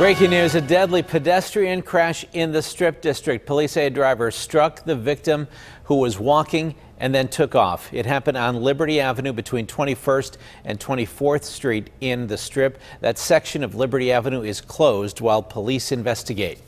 Breaking news a deadly pedestrian crash in the Strip District. Police say a driver struck the victim who was walking and then took off. It happened on Liberty Avenue between 21st and 24th Street in the Strip. That section of Liberty Avenue is closed while police investigate.